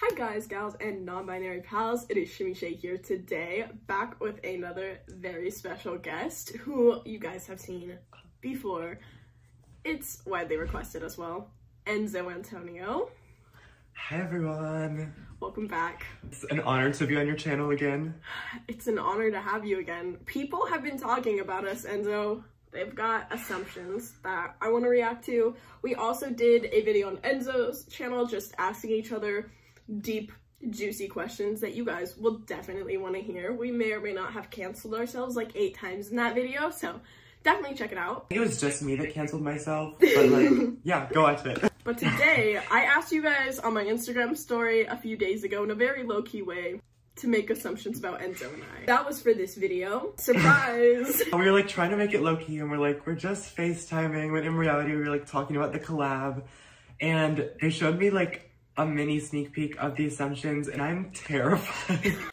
Hi guys, gals, and non-binary pals. It is Shimmey Shay here today, back with another very special guest who you guys have seen before. It's widely requested as well. Enzo Antonio. Hi everyone. Welcome back. It's an honor to be on your channel again. It's an honor to have you again. People have been talking about us, Enzo. They've got assumptions that I want to react to. We also did a video on Enzo's channel just asking each other deep, juicy questions that you guys will definitely want to hear. We may or may not have canceled ourselves like eight times in that video, so definitely check it out. It was just me that canceled myself, but like, yeah, go watch it. But today, I asked you guys on my Instagram story a few days ago in a very low-key way to make assumptions about Enzo and I. That was for this video. Surprise! we were like trying to make it low-key and we're like, we're just FaceTiming, when in reality we were like talking about the collab. And they showed me like a mini sneak peek of the assumptions and I'm terrified.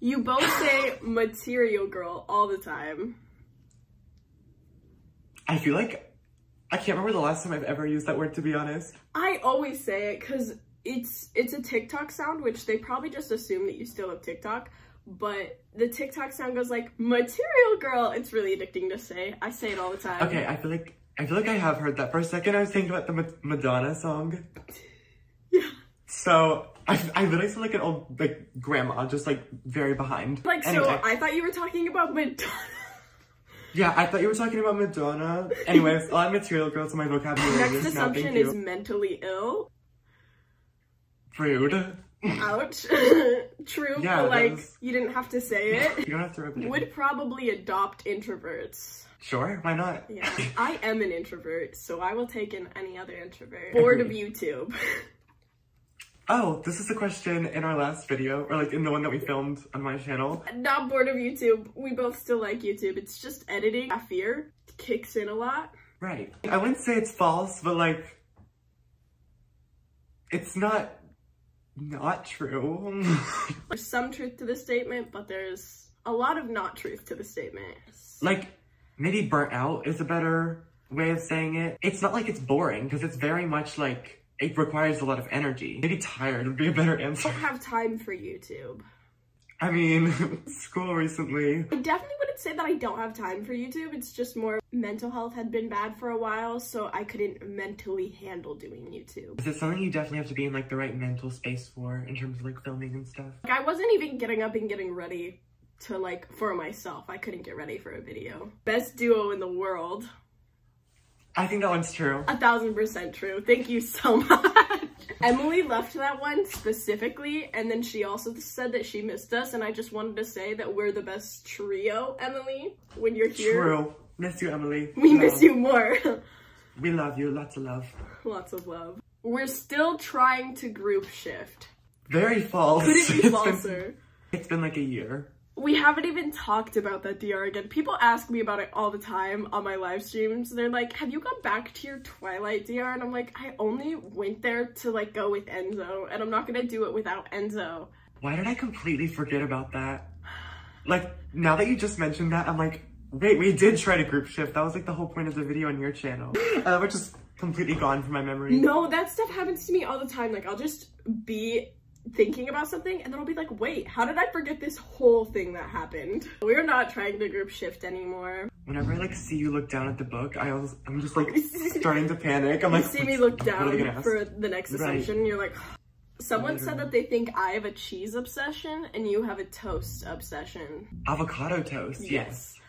you both say material girl all the time. I feel like, I can't remember the last time I've ever used that word to be honest. I always say it because it's it's a TikTok sound, which they probably just assume that you still have TikTok, but the TikTok sound goes like material girl. It's really addicting to say. I say it all the time. Okay, I feel like I feel like I have heard that. For a second, I was thinking about the Madonna song. Yeah. So I, I literally sound like an old like grandma, just like very behind. Like anyway. so, I thought you were talking about Madonna. Yeah, I thought you were talking about Madonna. Anyways, a lot of material girls in my vocabulary. Next assumption is mentally ill. Rude. Ouch. True, yeah, but like, you didn't have to say it. You don't have to repeat Would probably adopt introverts. Sure, why not? Yeah, I am an introvert, so I will take in any other introvert. Bored of YouTube. Oh, this is a question in our last video, or like in the one that we filmed on my channel. Not bored of YouTube. We both still like YouTube. It's just editing. I fear kicks in a lot. Right. I wouldn't say it's false, but like, it's not not true. there's some truth to the statement, but there's a lot of not truth to the statement. Like, maybe burnt out is a better way of saying it. It's not like it's boring, because it's very much like, it requires a lot of energy. Maybe tired would be a better answer. I don't have time for YouTube. I mean, school recently. I definitely wouldn't say that I don't have time for YouTube. It's just more mental health had been bad for a while, so I couldn't mentally handle doing YouTube. Is it something you definitely have to be in like the right mental space for in terms of like filming and stuff? Like I wasn't even getting up and getting ready to like, for myself. I couldn't get ready for a video. Best duo in the world. I think that one's true. A thousand percent true. Thank you so much. Emily left that one specifically, and then she also said that she missed us, and I just wanted to say that we're the best trio, Emily, when you're here. True. Miss you, Emily. We miss you more. we love you. Lots of love. Lots of love. We're still trying to group shift. Very false. Could it be falser? Been, it's been like a year we haven't even talked about that DR again. People ask me about it all the time on my live streams. They're like, have you gone back to your Twilight DR? And I'm like, I only went there to like go with Enzo and I'm not gonna do it without Enzo. Why did I completely forget about that? Like, now that you just mentioned that, I'm like, wait, we did try to group shift. That was like the whole point of the video on your channel. Uh, which is completely gone from my memory. No, that stuff happens to me all the time. Like, I'll just be thinking about something and then I'll be like, wait, how did I forget this whole thing that happened? We're not trying to group shift anymore. Whenever I like see you look down at the book, I was, I'm just like starting to panic. I'm like, see me look down for the next assumption. Right. You're like, someone Literally. said that they think I have a cheese obsession and you have a toast obsession. Avocado toast, yes. yes.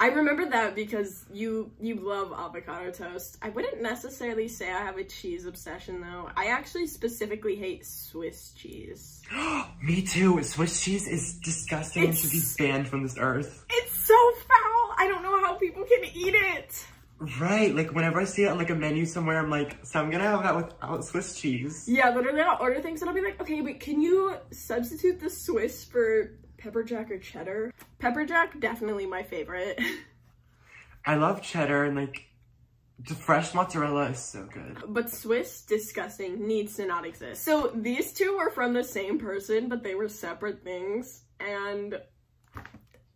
I remember that because you you love avocado toast. I wouldn't necessarily say I have a cheese obsession though. I actually specifically hate Swiss cheese. Me too. Swiss cheese is disgusting it's, and should be banned from this earth. It's so foul. I don't know how people can eat it. Right, like whenever I see it on like a menu somewhere, I'm like, so I'm gonna have that without Swiss cheese. Yeah, literally I'll order things and I'll be like, okay, but can you substitute the Swiss for pepper jack or cheddar. Pepper jack, definitely my favorite. I love cheddar and like the fresh mozzarella is so good. But Swiss, disgusting, needs to not exist. So these two were from the same person, but they were separate things. And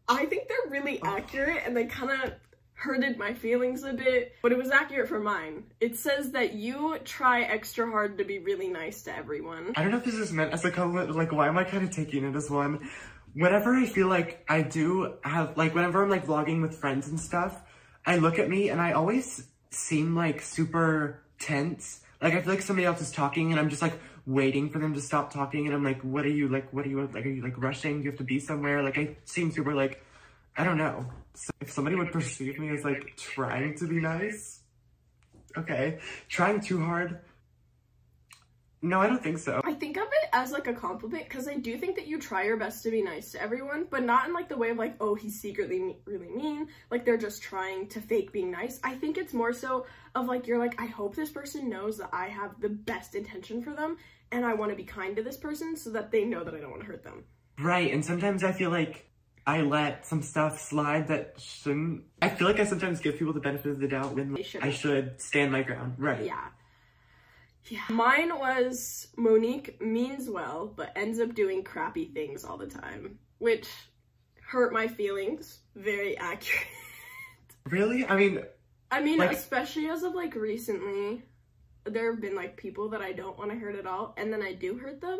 I think they're really accurate and they kind of hurted my feelings a bit, but it was accurate for mine. It says that you try extra hard to be really nice to everyone. I don't know if this is meant as a compliment, like why am I kind of taking it as one? Whenever I feel like I do have, like whenever I'm like vlogging with friends and stuff, I look at me and I always seem like super tense. Like I feel like somebody else is talking and I'm just like waiting for them to stop talking and I'm like, what are you like, what are you like, are you like rushing? Do you have to be somewhere? Like I seem super like, I don't know. So if somebody would perceive me as like trying to be nice, okay. Trying too hard, no, I don't think so. I think it as like a compliment because I do think that you try your best to be nice to everyone, but not in like the way of like, oh, he's secretly me really mean. Like they're just trying to fake being nice. I think it's more so of like, you're like, I hope this person knows that I have the best intention for them and I want to be kind to this person so that they know that I don't want to hurt them. Right, and sometimes I feel like I let some stuff slide that shouldn't. I feel like I sometimes give people the benefit of the doubt when I should stand my ground. Right. Yeah. Yeah. Mine was Monique means well, but ends up doing crappy things all the time, which hurt my feelings. Very accurate. Really? I mean, I mean, like, especially as of like recently, there have been like people that I don't want to hurt at all, and then I do hurt them,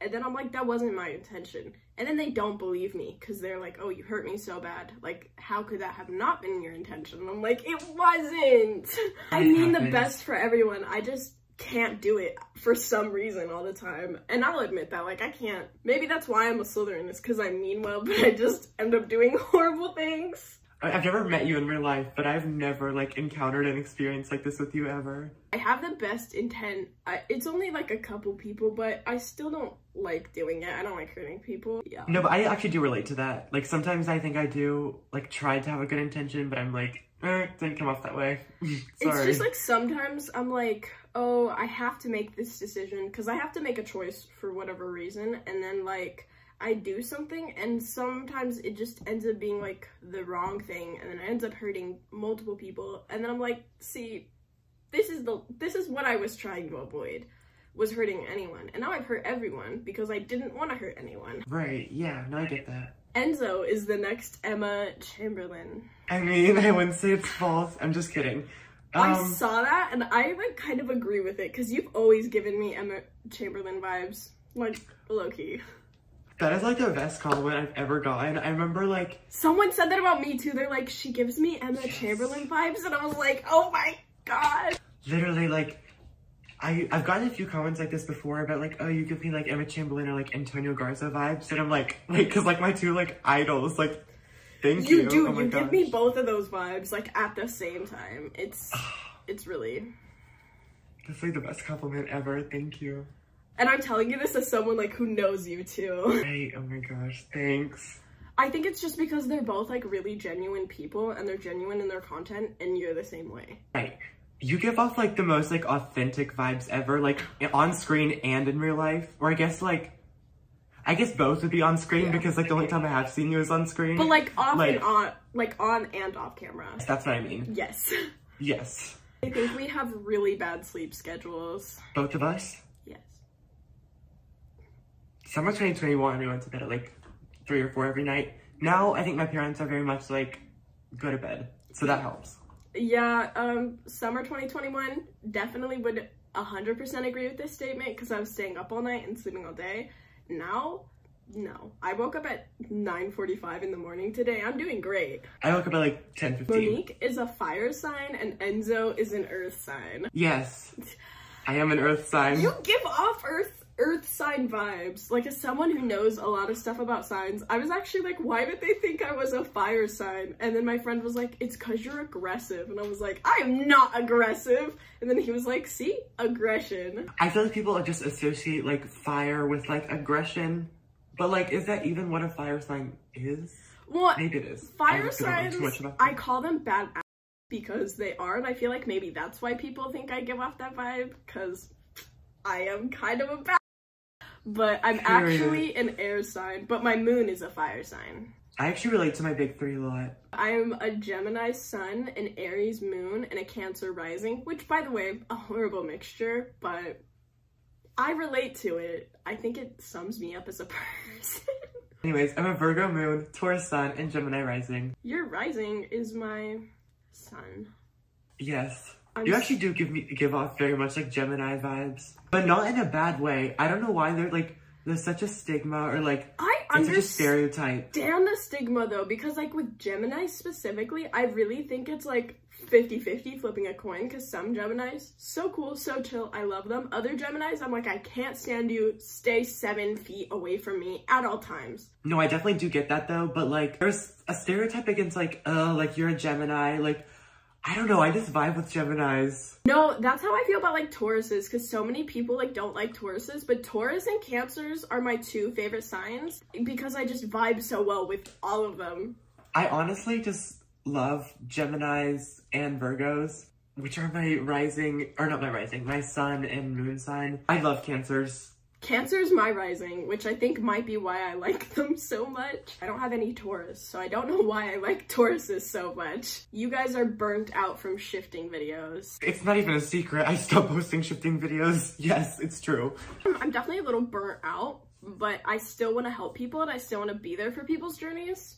and then I'm like, that wasn't my intention. And then they don't believe me because they're like, oh, you hurt me so bad. Like, how could that have not been your intention? And I'm like, it wasn't. I mean the best for everyone. I just can't do it for some reason all the time. And I'll admit that, like, I can't. Maybe that's why I'm a Slytherin, is because I mean well, but I just end up doing horrible things. I've never met you in real life, but I've never, like, encountered an experience like this with you ever. I have the best intent. I, it's only, like, a couple people, but I still don't like doing it. I don't like hurting people. Yeah. No, but I actually do relate to that. Like, sometimes I think I do, like, try to have a good intention, but I'm like, eh, didn't come off that way. Sorry. It's just, like, sometimes I'm like, oh, I have to make this decision because I have to make a choice for whatever reason. And then like I do something and sometimes it just ends up being like the wrong thing and then it ends up hurting multiple people. And then I'm like, see, this is the this is what I was trying to avoid was hurting anyone. And now I've hurt everyone because I didn't want to hurt anyone. Right, yeah, no, I get that. Enzo is the next Emma Chamberlain. I mean, I wouldn't say it's false. I'm just kidding. Um, I saw that and I like kind of agree with it because you've always given me Emma Chamberlain vibes, like low key. That is like the best compliment I've ever gotten. I remember like someone said that about me too. They're like, she gives me Emma yes. Chamberlain vibes, and I was like, oh my god. Literally, like I I've gotten a few comments like this before about like, oh, you give me like Emma Chamberlain or like Antonio Garza vibes, and I'm like, like, cause like my two like idols, like Thank you. You do. Oh you gosh. give me both of those vibes like at the same time. It's it's really That's like the best compliment ever. Thank you. And I'm telling you this as someone like who knows you too. Right. Oh my gosh. Thanks. I think it's just because they're both like really genuine people and they're genuine in their content and you're the same way. Right. You give off like the most like authentic vibes ever, like on screen and in real life. Or I guess like I guess both would be on screen yeah. because like the only time I have seen you is on screen. But like off like, and on, like on and off camera. That's what I mean. Yes. Yes. I think we have really bad sleep schedules. Both of us? Yes. Summer 2021, we went to bed at like three or four every night. Now I think my parents are very much like, go to bed. So that helps. Yeah, um, summer 2021 definitely would 100% agree with this statement because I was staying up all night and sleeping all day. Now, no. I woke up at 9.45 in the morning today. I'm doing great. I woke up at like 10.15. Monique is a fire sign and Enzo is an earth sign. Yes. I am an earth sign. You give off earth earth sign vibes. Like as someone who knows a lot of stuff about signs, I was actually like, why did they think I was a fire sign? And then my friend was like, it's cause you're aggressive. And I was like, I am not aggressive. And then he was like, see, aggression. I feel like people just associate like fire with like aggression. But like, is that even what a fire sign is? Well, maybe it is. Fire signs, I call them bad because they are. And I feel like maybe that's why people think I give off that vibe because I am kind of a bad but I'm Period. actually an air sign, but my moon is a fire sign. I actually relate to my big three a lot. I'm a Gemini sun, an Aries moon, and a Cancer rising, which by the way, a horrible mixture, but I relate to it. I think it sums me up as a person. Anyways, I'm a Virgo moon, Taurus sun, and Gemini rising. Your rising is my sun. Yes. I'm You actually do give me give off very much like Gemini vibes, but not in a bad way. I don't know why they're like there's such a stigma or like I it's such a stereotype. the stigma though, because like with Gemini specifically, I really think it's like 50-50 flipping a coin because some Geminis, so cool, so chill, I love them. Other Geminis, I'm like, I can't stand you, stay seven feet away from me at all times. No, I definitely do get that though, but like there's a stereotype against like oh like you're a Gemini like I don't know. I just vibe with Geminis. No, that's how I feel about like Tauruses because so many people like don't like Tauruses, but Taurus and Cancers are my two favorite signs because I just vibe so well with all of them. I honestly just love Geminis and Virgos, which are my rising or not my rising, my sun and moon sign. I love Cancers. Cancer is my rising, which I think might be why I like them so much. I don't have any Taurus, so I don't know why I like Tauruses so much. You guys are burnt out from shifting videos. It's not even a secret. I stopped posting shifting videos. Yes, it's true. Um, I'm definitely a little burnt out, but I still want to help people and I still want to be there for people's journeys.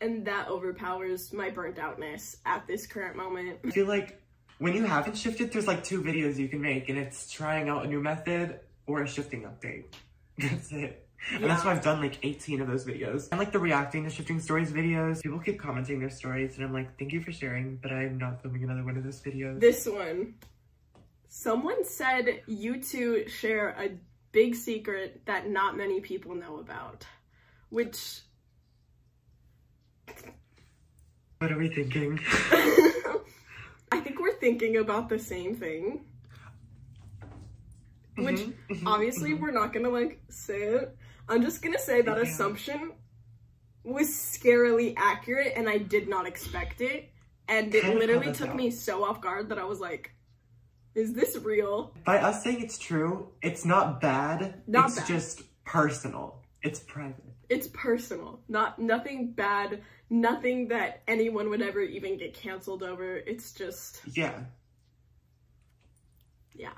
And that overpowers my burnt outness at this current moment. I feel like when you haven't shifted, there's like two videos you can make, and it's trying out a new method or a shifting update. That's it. And that's why I've done like 18 of those videos. And like the reacting to shifting stories videos, people keep commenting their stories, and I'm like, thank you for sharing, but I'm not filming another one of those videos. This one. Someone said you two share a big secret that not many people know about. Which What are we thinking? I think we're thinking about the same thing. Which Mhm, mhm, obviously mhm. we're not gonna like say it. I'm just gonna say that Yeah. assumption was scarily accurate and I did not expect it. And it Kind literally took out. me so off guard that I was like, is this real? By us saying it's true, it's not bad. Not it's bad. just personal. It's private. It's personal. Not nothing bad, nothing that anyone would ever even get canceled over. It's just Yeah. yeah.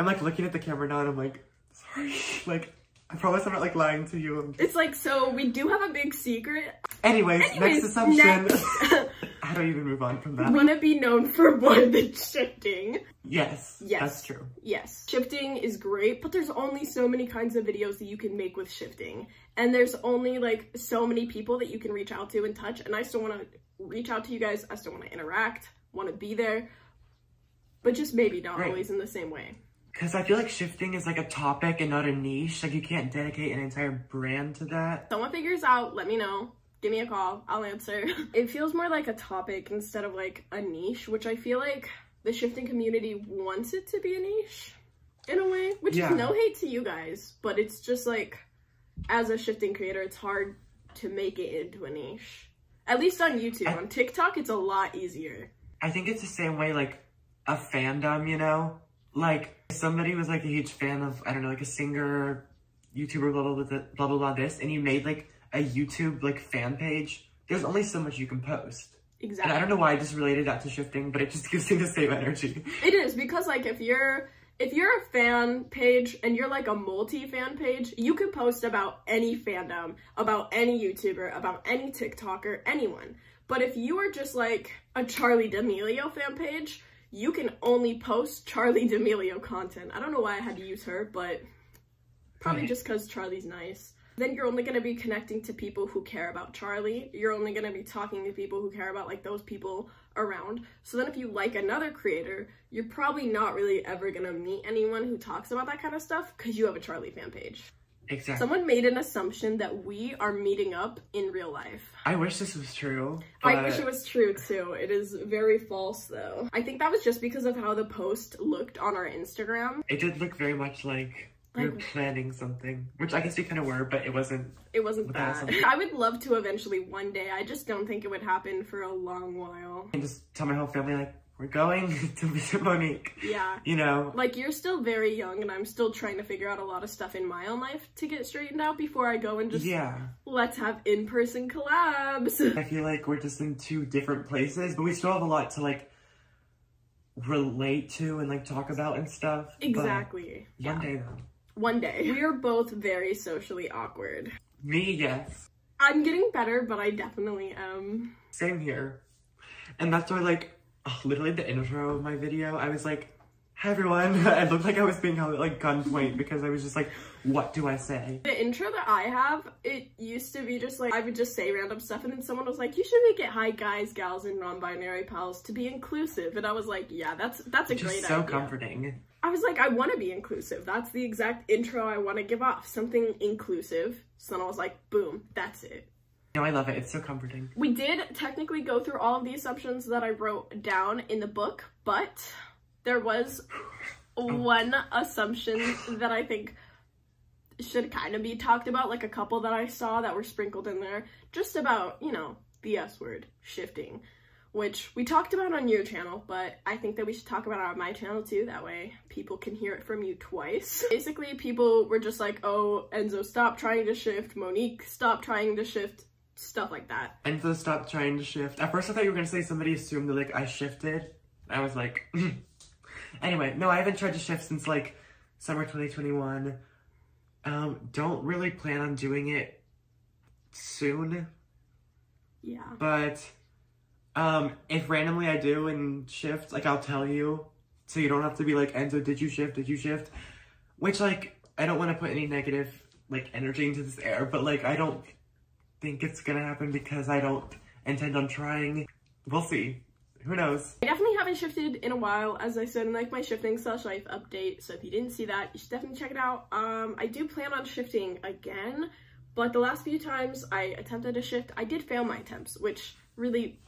I'm like looking at the camera now and I'm like, sorry. Like, I promise I'm not like lying to you. It's like so we do have a big secret. Anyways, Anyways, next assumption. next. How do I even move on from we that? want to be known for more than shifting. Yes. Yes. That's true. Yes, shifting is great, but there's only so many kinds of videos that you can make with shifting. And there's only like so many people that you can reach out to and touch. And I still want to reach out to you guys. I still want to interact, want to be there, but just maybe not Right. always in the same way. Because I feel like shifting is like a topic and not a niche. Like, you can't dedicate an entire brand to that. Someone figures out, let me know. Give me a call. I'll answer. it feels more like a topic instead of like a niche, which I feel like the shifting community wants it to be a niche in a way, which Yeah. is no hate to you guys, but it's just like as a shifting creator, it's hard to make it into a niche. At least on YouTube. I- on TikTok, it's a lot easier. I think it's the same way, like, a fandom, you know? Like, somebody was, like, a huge fan of, I don't know, like, a singer, YouTuber, blah, blah, blah, blah, blah, blah, this, and you made, like, a YouTube, like, fan page, there's only so much you can post. And Exactly. I don't know why I just related that to shifting, but it just gives me the same energy. It is because like if you're if you're a fan page and you're like a multi-fan page, you can post about any fandom, about any YouTuber, about any TikToker, anyone. But if you are just like a Charli D'Amelio fan page, you can only post Charli D'Amelio content. I don't know why I had to use her, but probably just because Charli's nice. Then you're only gonna be connecting to people who care about Charli. You're only gonna be talking to people who care about like those people around. So then if you like another creator, you're probably not really ever gonna meet anyone who talks about that kind of stuff because you have a Charli fan page. Exactly. Someone made an assumption that we are meeting up in real life. I wish this was true. I wish it was true too. It is very false though. I think that was just because of how the post looked on our Instagram. It did look very much like we were planning something, which I guess we kind of were, but it wasn't. It wasn't But that that. something- I would love to eventually one day. I just don't think it would happen for a long while. And just tell my whole family like we're going to visit Monique. Yeah. You know, Like you're still very young and I'm still trying to figure out a lot of stuff in my own life to get straightened out before I go and just yeah. let's have in-person collabs. I feel like we're just in two different places, but we still have a lot to like relate to and like talk about and stuff. but exactly. One Yeah. day though. One day. We are both very socially awkward. Me, yes. I'm getting better, but I definitely am. Same here. And that's why, like, literally the intro of my video, I was like, hi everyone. I looked like I was being held at like gunpoint because I was just like, what do I say? The intro that I have, it used to be just like, I would just say random stuff and then someone was like, you should make it hi guys, gals, and non-binary pals to be inclusive. And I was like, yeah, that's that's a great so idea. comforting. I was like, I want to be inclusive. That's the exact intro I want to give off. Something inclusive. So then I was like, boom, that's it. No, I love it. It's so comforting. We did technically go through all of the assumptions that I wrote down in the book, but there was oh. one assumption that I think should kind of be talked about, like a couple that I saw that were sprinkled in there, just about, you know, the S word, shifting, which we talked about on your channel, but I think that we should talk about it on my channel too, that way people can hear it from you twice. Basically, people were just like, oh, Enzo, stop trying to shift, Monique, stop trying to shift, stuff like that. And so stop trying to shift. At first I thought you were gonna say somebody assumed that like I shifted. I was like, anyway, no, I haven't tried to shift since like summer 2021. Um, don't really plan on doing it soon, Yeah. but um, if randomly I do and shift, like I'll tell you, so you don't have to be like, Enzo, did you shift? Did you shift? Which like I don't want to put any negative like energy into this air, but like I don't think it's gonna happen because I don't intend on trying. We'll see. Who knows? I definitely haven't shifted in a while, as I said in like my shifting slash life update. So if you didn't see that, you should definitely check it out. Um, I do plan on shifting again, but the last few times I attempted a shift, I did fail my attempts, which really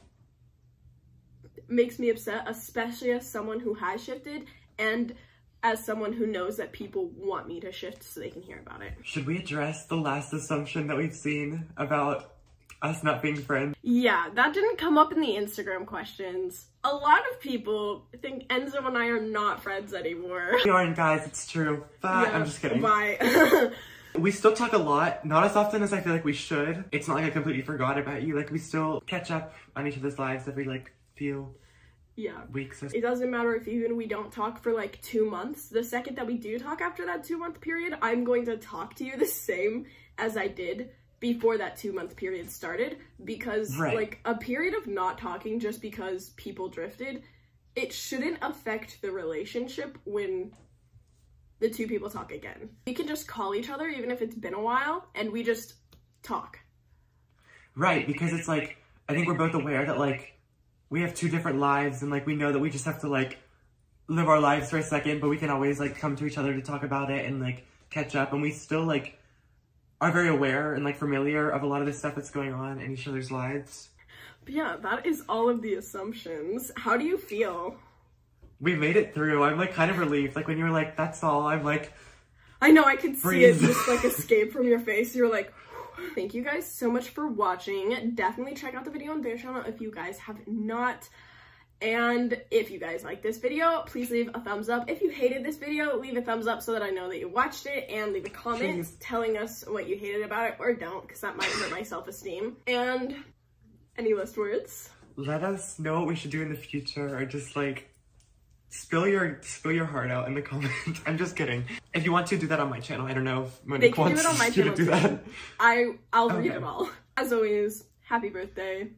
makes me upset, especially as someone who has shifted and as someone who knows that people want me to shift so they can hear about it. Should we address the last assumption that we've seen about us not being friends? Yeah, that didn't come up in the Instagram questions. A lot of people think Enzo and I are not friends anymore. We aren't, guys. It's true. But Yeah, I'm just kidding. Bye. We still talk a lot, not as often as I feel like we should. It's not like I completely forgot about you. Like we still catch up on each other's lives every like few yeah. weeks. It doesn't matter if even we don't talk for like two months. The second that we do talk after that two month period, I'm going to talk to you the same as I did before that two month period started. Because Right. like a period of not talking just because people drifted, it shouldn't affect the relationship when the two people talk again. We can just call each other even if it's been a while and we just talk. Right, because it's like I think we're both aware that like we have two different lives and like we know that we just have to like live our lives for a second, but we can always like come to each other to talk about it and like catch up and we still like are very aware and like familiar of a lot of the stuff that's going on in each other's lives. But yeah, that is all of the assumptions. How do you feel? We made it through. I'm like kind of relieved. Like when you were like, that's all, I'm like, I know, I could see it just like escape from your face. You're like, "Whew." Thank you guys so much for watching. Definitely check out the video on their channel if you guys have not. And if you guys like this video, please leave a thumbs up. If you hated this video, leave a thumbs up so that I know that you watched it and leave a comment Jeez. telling us what you hated about it or don't because that might hurt my self-esteem. And any last words? let us know what we should do in the future or just like spill your spill your heart out in the comments. I'm just kidding. If you want to do that on my channel, I don't know if Monique can do wants it on my you to channel do too. that. I, I'll read Okay. them all. As always, happy birthday.